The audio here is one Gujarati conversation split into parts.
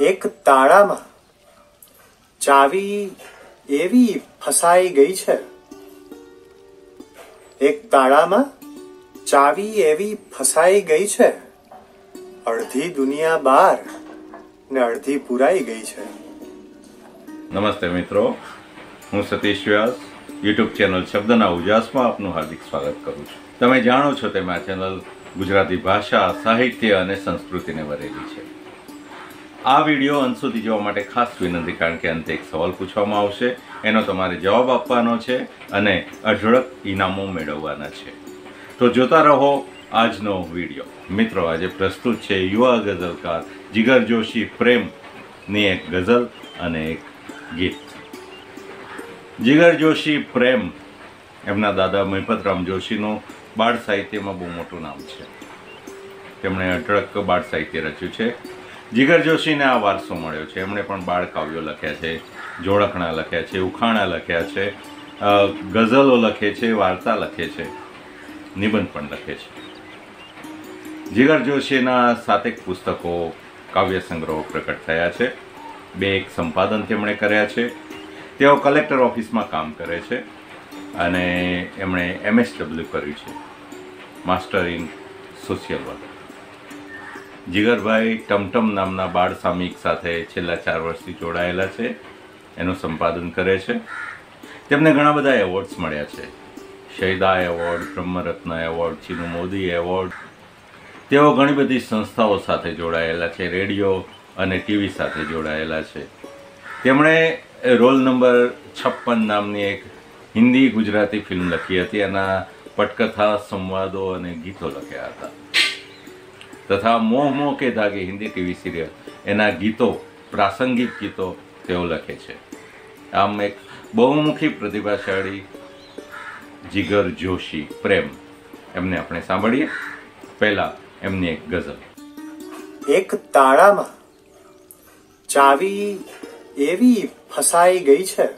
એક તાળામાં ચાવી એવી ફસાઈ ગઈ છે. એક તાળામાં ચાવી એવી ફસાઈ ગઈ છે. અડધી દુનિયા બહાર ને અડધી પુરાઈ ગઈ છે. નમસ્તે મિત્રો. હું સતીશ વ્યાસ, યુટ્યુબ ચેનલ શબ્દના ઉજાસમાં આપનું હાર્દિક સ્વાગત કરું છું. તમે જાણો છો તેમ ચેનલ ગુજરાતી ભાષા, સાહિત્ય અને સંસ્કૃતિને વરેલી છે. આ વીડિયો અંત સુધી જોવા માટે ખાસ વિનંતી કારણ કે અંતે એક સવાલ પૂછવામાં આવશે. એનો તમારે જવાબ આપવાનો છે અને અઢળક ઇનામો મેળવવાના છે. તો જોતા રહો આજનો વીડિયો. મિત્રો, આજે પ્રસ્તુત છે યુવા ગઝલકાર જીગર જોશી પ્રેમની એક ગઝલ અને એક ગીત. જીગર જોશી પ્રેમ, એમના દાદા મહિપતરામ જોશીનું બાળ સાહિત્યમાં બહુ મોટું નામ છે. તેમણે અઢળક બાળ સાહિત્ય રચ્યું છે. જીગર જોશીને આ વારસો મળ્યો છે. એમણે પણ બાળ કાવ્યો લખ્યા છે જોડકણા લખ્યા છે, ઉખાણા લખ્યા છે ગઝલો લખે છે, વાર્તા લખે છે, નિબંધ પણ લખે છે. જીગર જોશીના સાતેક પુસ્તકો કાવ્ય સંગ્રહો પ્રકટ થયા છે. બે એક સંપાદન તેમણે કર્યા છે. તેઓ કલેક્ટર ઓફિસમાં કામ કરે છે અને એમણે એમએસડબલ્યુ કર્યું છે. Master in social work. Jigarbhai Tamtam નામના બાળ સામયિક સાથે છેલ્લા ચાર વર્ષથી જોડાયેલા છે. એનું સંપાદન કરે છે. તેમને ઘણા બધા એવોર્ડ્સ મળ્યા છે. Shaida award, Brahmaratna award, Chinu Modi award. તેઓ ઘણી બધી સંસ્થાઓ સાથે જોડાયેલા છે. રેડિયો અને ટીવી સાથે જોડાયેલા છે. તેમણે રોલ નંબર છપ્પન નામની એક હિન્દી ગુજરાતી ફિલ્મ લખી હતી. એના પટકથા, સંવાદો અને ગીતો લખ્યા હતા. તથા મોહ મોહ કે ધાગે હિન્દી ટીવી સિરિયલ. એના ગીતો, પ્રાસંગિક ગીતો તેઓ લખે છે. આમ એક બહુમુખી પ્રતિભાશાળી જીગર જોશી, પ્રેમ. એમને આપણે સાંભળીએ. પહેલા એમની એક ગઝલ. એક તાળામાં ચાવી એવી ફસાઈ ગઈ છે.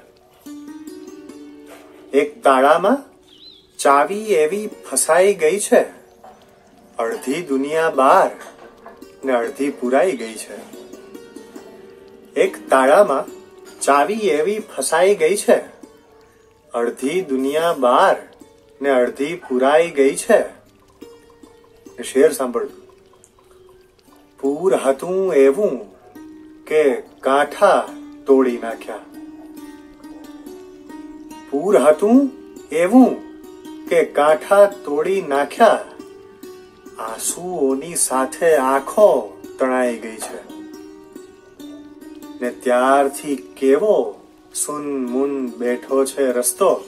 એક તાળામાં ચાવી એવી ફસાઈ ગઈ છે. અડધી દુનિયા બહાર ને અડધી પુરાઈ ગઈ છે. એક તાળામાં ચાવી એવી ફસાઈ ગઈ છે. અડધી દુનિયા બહાર ને અડધી પુરાઈ ગઈ છે. શેર સાંભળજો. પૂર હતું એવું કે કાંઠા તોડી નાખ્યા. પૂર હતું એવું કે કાંઠા તોડી નાખ્યા. આંસુઓની સાથે આંખો તણાઈ ગઈ છે. ને ત્યારથી કેવો સુન મુન બેઠો છે રસ્તો?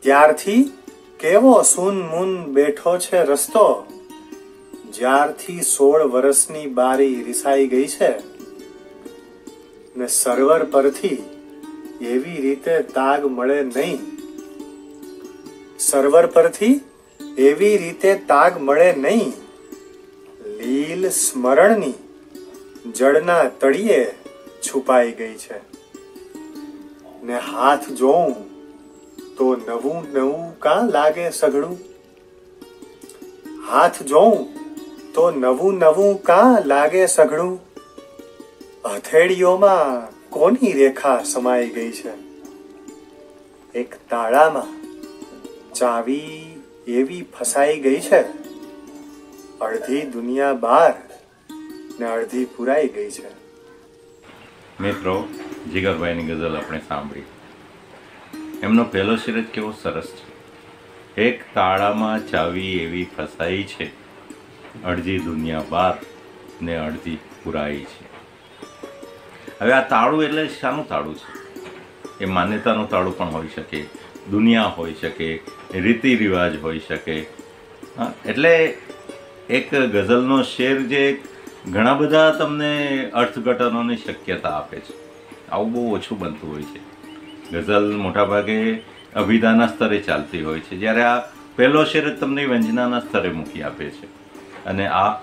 ત્યારથી કેવો સુન મુન બેઠો છે રસ્તો? જ્યારથી સોળ વર્ષની બારી રિસાઈ ગઈ છે. ને સર્વર પરથી એવી રીતે તાગ મળે નહીં. સર્વર પરથી એવી રીતે તાગ મળે નહીં. લીલ સ્મરણની જળના તળિયે છુપાઈ ગઈ છે. ને હાથ જોઉં તો નવું નવું કાં લાગે સઘળું? હાથ જોઉં તો નવું નવું કાં લાગે સઘળું? હથેળીઓમાં કોની રેખા સમાઈ ગઈ છે? એક તાળામાં ચાવી એવી ફસાઈ ગઈ છે? અડધી દુનિયા બહાર ને અડધી પુરાઈ ગઈ છે. મિત્રો, જીગરભાઈની ગઝલ આપણે સાંભળી. એમનો પહેલો શિરજ કેવો સરસ છે. એક તાળામાં ચાવી એવી ફસાઈ છે, અડધી દુનિયા બહાર ને અડધી પુરાઈ છે. હવે આ તાળું એટલે શાનું તાળું છે? એ માન્યતાનું તાળું પણ હોઈ શકે. દુનિયા હોઈ શકે રીતિ રિવાજ હોઈ શકે. એટલે એક ગઝલનો શેર જે ઘણા બધા તમને અર્થઘટનોની શક્યતા આપે છે. આવું બહુ ઓછું બનતું હોય છે. ગઝલ મોટાભાગે અભિધાના સ્તરે ચાલતી હોય છે. જ્યારે આ પહેલો શેર જ તમને વ્યંજનાના સ્તરે મૂકી આપે છે. અને આ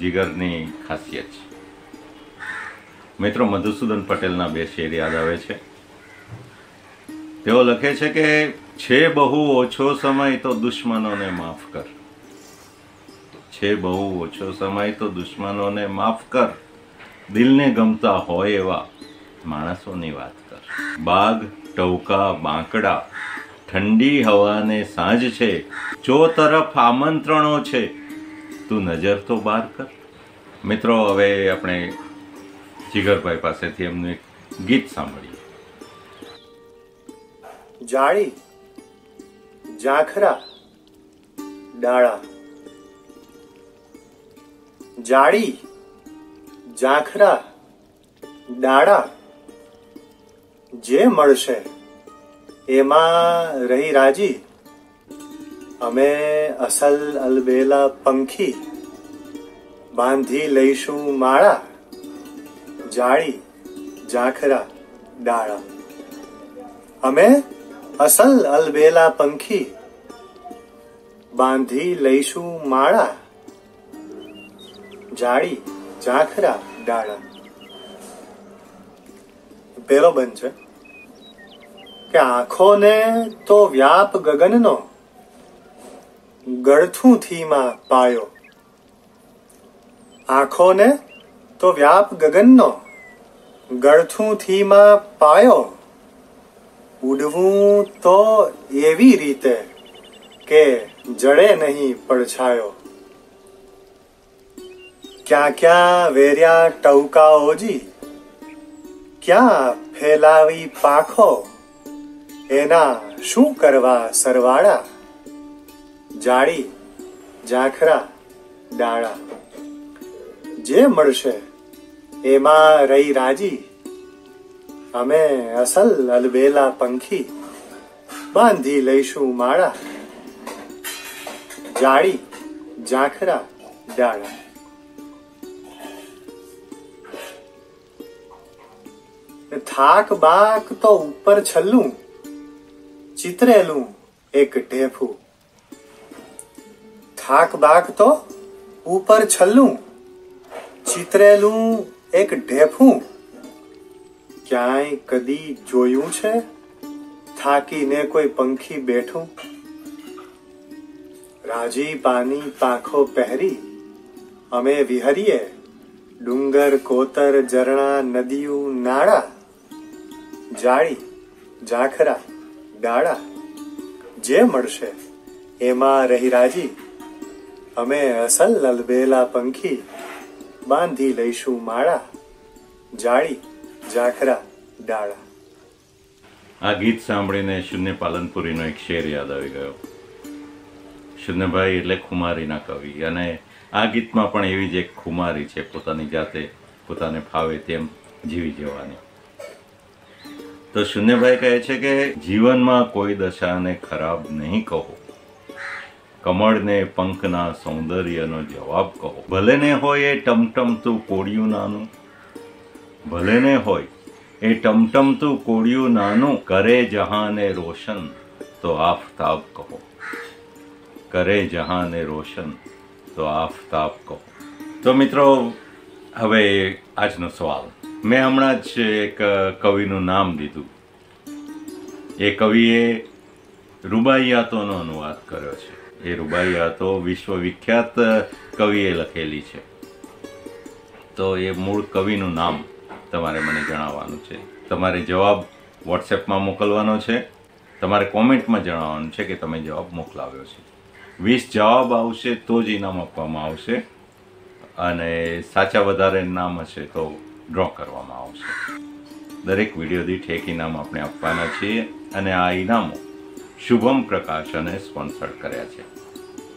જીગરની ખાસિયત છે. મિત્રો, મધુસૂદન પટેલના બે શેર યાદ આવે છે. તેઓ લખે છે કે છે બહુ ઓછો સમય તો દુશ્મનોને માફ કર. છે બહુ ઓછો સમય તો દુશ્મનોને માફ કર. દિલને ગમતા હોય એવા માણસોની વાત કર. બાગ ટવકા બાંકડા, ઠંડી હવાને સાંજ છે ચો તરફ આમંત્રણો છે, તું નજર તો બહાર કર. મિત્રો, હવે આપણે જીગરભાઈ પાસેથી એમનું એક ગીત સાંભળીએ. જાળી, ઝાંખરા, ડાળા. જાળી, ઝાંખરા, ડાળા જે મળશે, એમાં રહી રાજી. અમે અસલ અલબેલા પંખી બાંધી લઈશું માળા, જાળી, ઝાંખરા, ડાળા. અમે અસલ અલબેલા પંખી. બાંધી લઈશું માળા. જાળી, ઝાંખરા, ડાળા. પેલો બંધ છે. કે આંખોને તો વ્યાપ ગગનનો. ગળથું થીમાં પાયો. આંખોને તો વ્યાપ ગગનનો. ગળથું થીમાં પાયો. ઉડવું તો એવી રીતે કે જડે નહીં પડછાયો ક્યાં ક્યાં વેર્યા ટવકાઓજી ક્યાં ફેલાવી પાખો? એના શું કરવા સરવાળા? જાળી, ઝાખરા ડાળા જે મળશે, એમાં રહી રાજી. અમે અસલ અલબેલા પંખી. બાંધી લઈશું માળા. જાળી, ઝાંખરા, ડાળા. થાક બાક તો ઉપર છલ્લું, ચિતરેલું એક ઢેફું. થાક બાક તો ઉપર છલ્લું, ચિતરેલું એક ઢેફું. ક્યાંય કદી જોયું છે? થાકીને કોઈ પંખી બેઠું? રાજી પાની પાંખો પહેરી અમે વિહરીએ? ડુંગર, કોતર, ઝરણા નદીયું નાળા? જાળી જાખરા ડાળા જે મળશે, એમાં રહી રાજી. અમે અસલ લલબેલા પંખી બાંધી લઈશું માળા. જાળી ઝાખરા ડાળા. આ ગીત સાંભળીને શૂન્ય પાલનપુરીનો એક શેર યાદ આવી ગયો. શૂન્યભાઈ એટલે ખુમારીના કવિ અને આ ગીતમાં પણ એવી જ એક ખુમારી છે, પોતાની જાતે પોતાને ફાવે તેમ જીવી જવાની. તો શૂન્યભાઈ કહે છે કે, જીવનમાં કોઈ દશાને ખરાબ નહીં કહો. કમળને પંખના સૌંદર્યનો જવાબ કહો. ભલે ને હોય એ ટમટમતું કોળિયું નાનું ભલે ને હોય. એ ટમટમતું કોળિયું નાનું કરે જહાને રોશન, તો આફતાબ કહો. કરે જહાને રોશન, તો આફતાબ કહો. તો મિત્રો, હવે આજનો સવાલ. મેં હમણાં જ એક કવિનું નામ દીધું. એ કવિએ રૂબાઈયાતોનો અનુવાદ કર્યો છે. એ રૂબાઈયાતો વિશ્વવિખ્યાત કવિએ લખેલી છે. તો એ મૂળ કવિનું નામ તમારે મને જણાવવાનું છે. તમારે જવાબ વોટ્સએપમાં મોકલવાનો છે. તમારે કોમેન્ટમાં જણાવવાનું છે કે તમે જવાબ મોકલાવ્યો છે. વીસ જવાબ આવશે તો જ ઇનામ આપવામાં આવશે અને સાચા વધારે નામ હશે તો ડ્રો કરવામાં આવશે. દરેક વીડિયો દીઠ એક ઇનામ આપણે આપવાના છીએ અને આ ઇનામો શુભમ પ્રકાશને સ્પોન્સર કર્યા છે.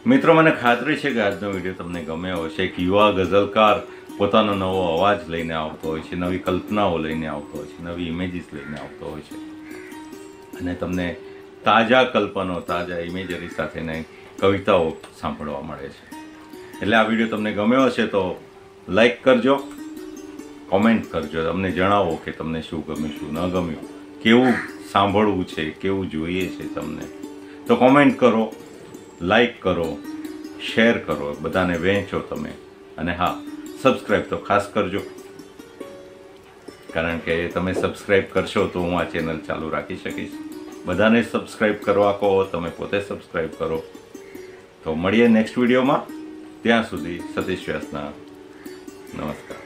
મિત્રો, મને ખાતરી છે કે આજનો વીડિયો તમને ગમ્યો હશે એક યુવા ગઝલકાર પોતાનો નવો અવાજ લઈને આવતો હોય છે, નવી કલ્પનાઓ લઈને આવતો હોય છે, નવી ઇમેજીસ લઈને આવતો હોય છે. અને તમને તાજા કલ્પનો, તાજા ઇમેજરી સાથેની કવિતાઓ સાંભળવા મળે છે. એટલે આ વીડિયો તમને ગમ્યો હશે તો લાઈક કરજો કોમેન્ટ કરજો તમને જણાવો કે તમને શું ગમ્યું, શું ન ગમ્યું, કેવું સાંભળવું છે, કેવું જોઈએ છે તમને. તો કોમેન્ટ કરો લાઈક કરો શેર કરો, બધાને વહેંચો તમે. અને હા સબસ્ક્રાઈબ તો ખાસ કરજો. કારણ કે તમે સબસ્ક્રાઈબ કરશો તો હું આ ચેનલ ચાલુ રાખી શકીશ. બધાને સબસ્ક્રાઈબ કરવા કહો, તમે પોતે સબસ્ક્રાઈબ કરો. તો મળીએ નેક્સ્ટ વિડીયોમાં ત્યાં સુધી સતીશ વ્યાસના નમસ્કાર.